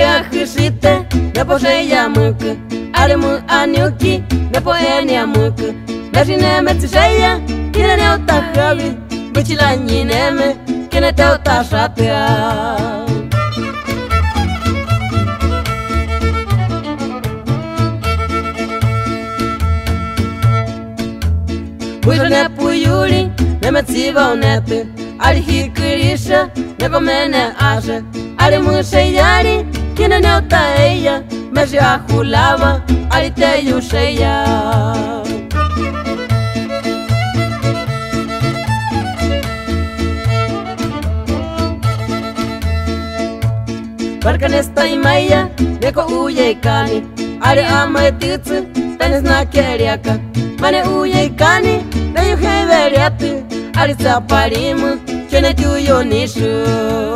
shite nepo sheya muku arimu aniuki nepo enia muku Meshine sheya kine ne utahabi Bichila nyineme kine te utashatia Mwisho ne puyuli nemetsiba unete alihikirisha nekomene ashe tiene neuta ella, me julava, arite yusheya. Barkan esta imaya, neko uye kani, are ama etitsu, tanes na keriaka, mane uye kani, na yuhe veriatu, are zaparimu, chene tuyo nishu.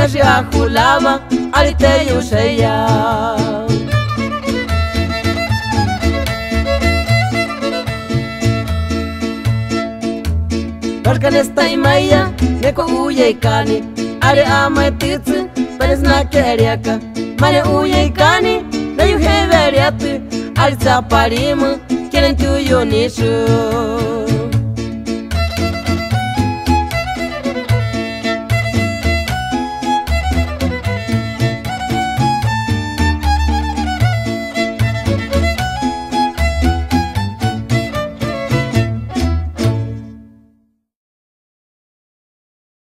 navya kulama aliteyoseya Parkanesta imaya neko uyeikani are amaititsi pareznakeriaka mare uyeikani nayuheveriati ari tsaparima kerentuyonisu